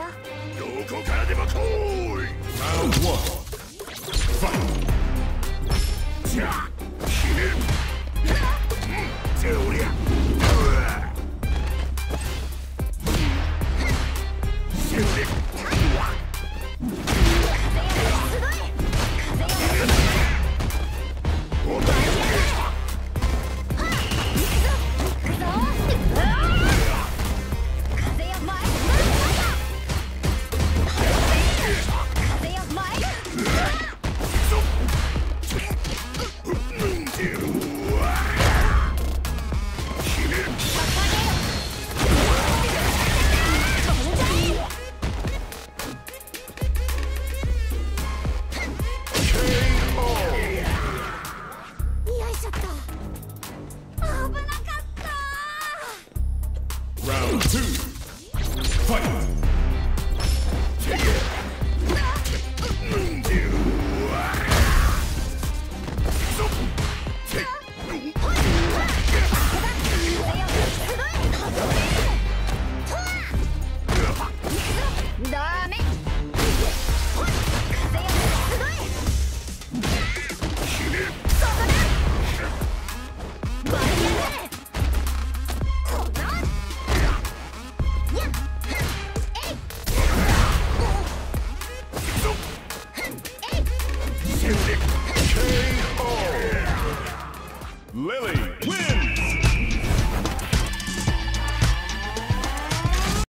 よ。どこからでも来い。Round two. Fight! Lily!